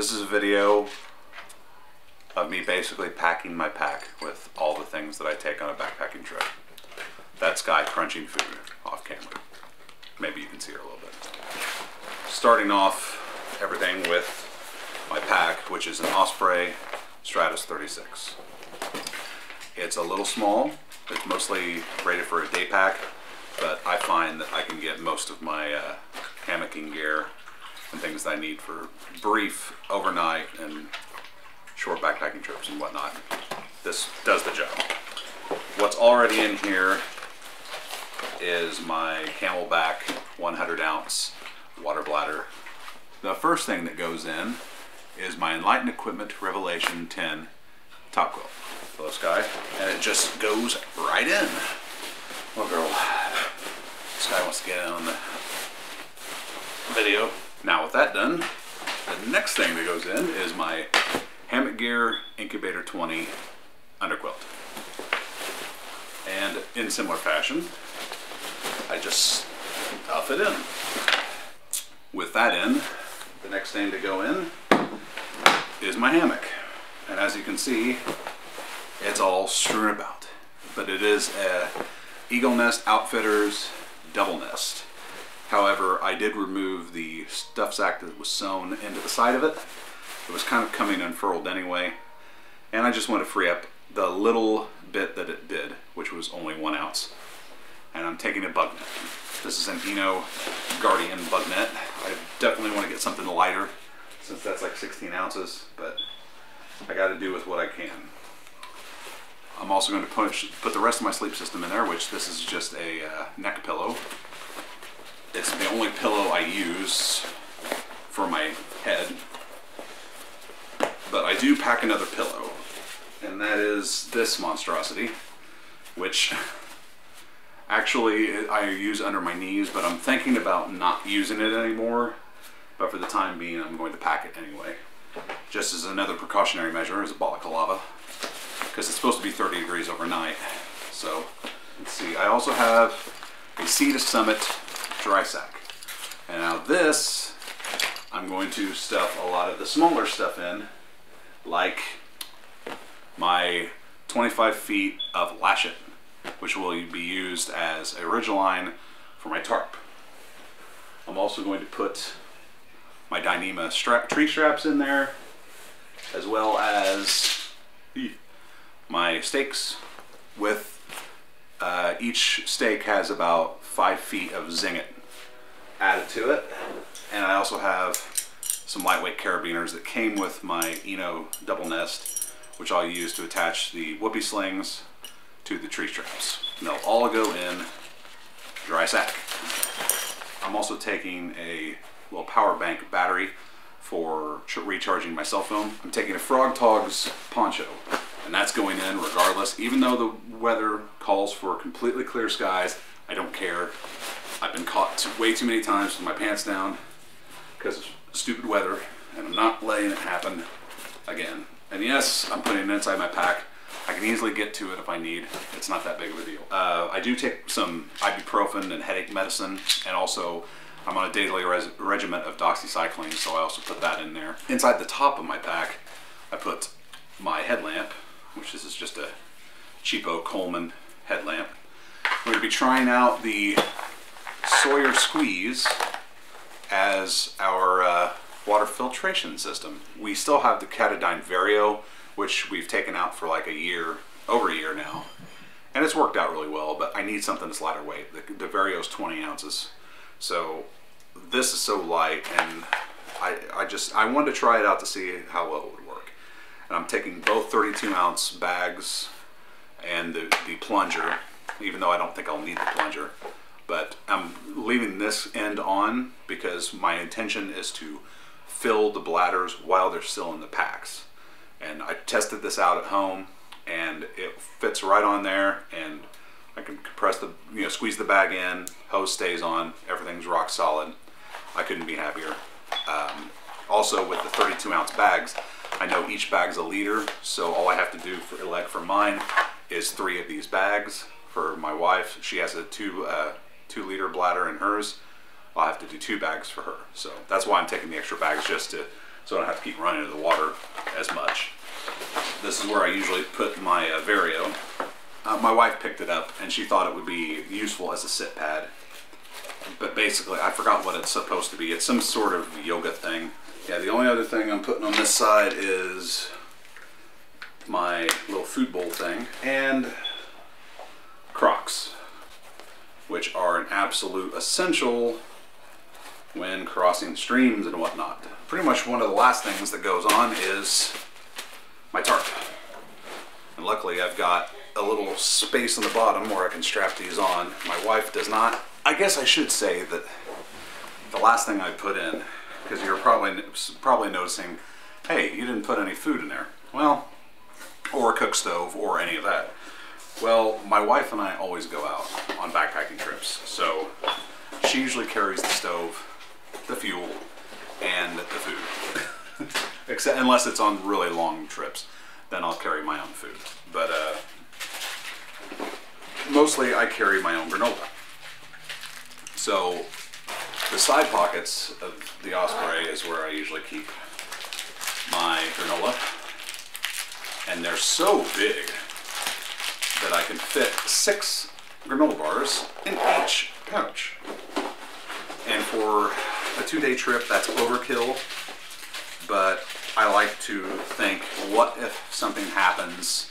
This is a video of me basically packing my pack with all the things that I take on a backpacking trip. That's Guy crunching food off camera. Maybe you can see her a little bit. Starting off everything with my pack, which is an Osprey Stratos 36. It's a little small. It's mostly rated for a day pack, but I find that I can get most of my uh, hammocking gear and things that I need for brief overnight and short backpacking trips and whatnot. This does the job. What's already in here is my Camelbak 100 ounce water bladder. The first thing that goes in is my Enlightened Equipment Revelation 10 top quilt this guy, and it just goes right in. Oh girl, this guy wants to get in on the video. Now with that done, the next thing that goes in is my Hammock Gear Incubator 20 underquilt. And in similar fashion, I just stuff it in. With that in, the next thing to go in is my hammock. And as you can see, it's all strewn about. But it is a Eagle Nest Outfitters double nest. However, I did remove the stuff sack that was sewn into the side of it. It was kind of coming unfurled anyway. And I just want to free up the little bit that it did, which was only one ounce. And I'm taking a bug net. This is an Eno Guardian bug net. I definitely want to get something lighter since that's like 16 ounces, but I got to do with what I can. I'm also going to push, put the rest of my sleep system in there, which this is just a uh, neck pillow. It's the only pillow I use for my head. But I do pack another pillow, and that is this monstrosity, which actually I use under my knees, but I'm thinking about not using it anymore. But for the time being, I'm going to pack it anyway. Just as another precautionary measure as a balaclava, because it's supposed to be 30 degrees overnight. So, let's see. I also have a Sea to Summit dry sack. And now this, I'm going to stuff a lot of the smaller stuff in, like my 25 feet of Lash-It, which will be used as a ridge line for my tarp. I'm also going to put my Dyneema strap, tree straps in there, as well as my stakes with uh, each stake has about five feet of Zingit added to it. And I also have some lightweight carabiners that came with my Eno double nest, which I'll use to attach the whoopee slings to the tree straps. And they'll all go in dry sack. I'm also taking a little power bank battery for recharging my cell phone. I'm taking a Frog Togs poncho, and that's going in regardless. Even though the weather calls for completely clear skies, I don't care. I've been caught way too many times with my pants down because of stupid weather, and I'm not letting it happen again. And yes, I'm putting it inside my pack. I can easily get to it if I need. It's not that big of a deal. Uh, I do take some ibuprofen and headache medicine, and also I'm on a daily regimen of doxycycline, so I also put that in there. Inside the top of my pack, I put my headlamp, which this is just a cheapo Coleman headlamp. We're going to be trying out the Sawyer Squeeze as our uh, water filtration system. We still have the Katadyn Vario, which we've taken out for like a year, over a year now. And it's worked out really well, but I need something that's lighter weight. The, the is 20 ounces. So this is so light and I, I just, I wanted to try it out to see how well it would work. And I'm taking both 32 ounce bags and the, the plunger, even though I don't think I'll need the plunger. But I'm leaving this end on because my intention is to fill the bladders while they're still in the packs. And I tested this out at home and it fits right on there and I can compress the, you know, squeeze the bag in, hose stays on, everything's rock solid. I couldn't be happier. Um, also with the 32 ounce bags, I know each bag's a liter, so all I have to do for like for mine is three of these bags. For my wife, she has a two uh, two liter bladder in hers. I'll have to do two bags for her. So that's why I'm taking the extra bags just to so I don't have to keep running to the water as much. This is where I usually put my uh, Vario. Uh, my wife picked it up and she thought it would be useful as a sit pad. But basically, I forgot what it's supposed to be. It's some sort of yoga thing. Yeah, the only other thing I'm putting on this side is my little food bowl thing and Crocs, which are an absolute essential when crossing streams and whatnot. Pretty much one of the last things that goes on is my tarp. And luckily I've got a little space on the bottom where I can strap these on. My wife does not. I guess I should say that the last thing I put in, because you're probably probably noticing, hey, you didn't put any food in there. Well, or a cook stove or any of that. Well, my wife and I always go out on backpacking trips, so she usually carries the stove, the fuel, and the food. Except unless it's on really long trips, then I'll carry my own food. But uh, mostly I carry my own granola. So the side pockets of the Osprey is where I usually keep my granola. And they're so big that I can fit six granola bars in each pouch. And for a two-day trip, that's overkill. But I like to think, what if something happens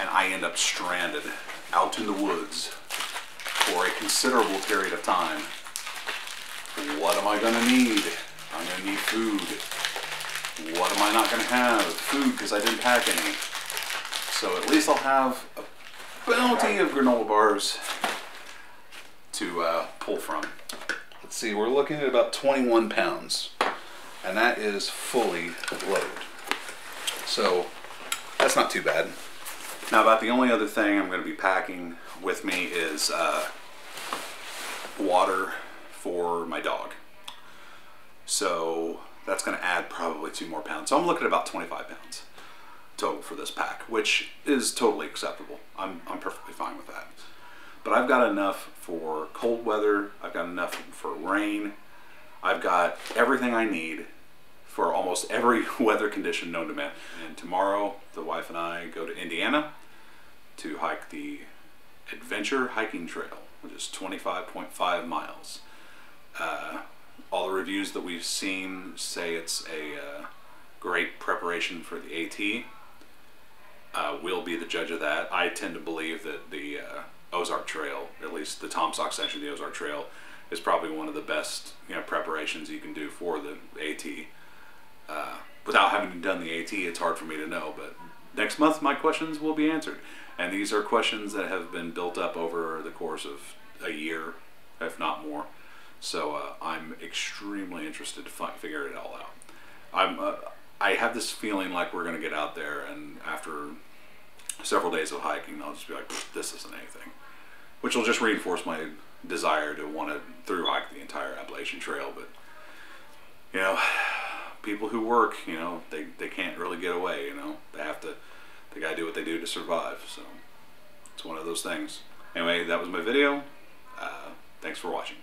and I end up stranded out in the woods for a considerable period of time? What am I going to need? I'm to need food. What am I not going to have? Food because I didn't pack any. So at least I'll have a bounty of granola bars to uh, pull from. Let's see, we're looking at about 21 pounds, and that is fully loaded. So that's not too bad. Now about the only other thing I'm going to be packing with me is uh, water for my dog. So that's going to add probably two more pounds. So I'm looking at about 25 pounds total for this pack, which is totally acceptable. I'm, I'm perfectly fine with that. But I've got enough for cold weather, I've got enough for rain, I've got everything I need for almost every weather condition known to man. And tomorrow, the wife and I go to Indiana to hike the Adventure Hiking Trail, which is 25.5 miles. Uh, all the reviews that we've seen say it's a uh, great preparation for the AT uh, will be the judge of that. I tend to believe that the uh, Ozark Trail, at least the Taum Sauk section of the Ozark Trail, is probably one of the best you know preparations you can do for the AT. Uh, without having done the AT, it's hard for me to know. But next month, my questions will be answered, and these are questions that have been built up over the course of a year, if not more. So uh, I'm extremely interested to fi- figure it all out. I'm uh, I have this feeling like we're going to get out there, and after several days of hiking, I'll just be like, this isn't anything. Which will just reinforce my desire to want to through hike the entire Appalachian Trail. But, you know, people who work, you know, they, they can't really get away, you know. They have to, they got to do what they do to survive. So, it's one of those things. Anyway, that was my video. Uh, thanks for watching.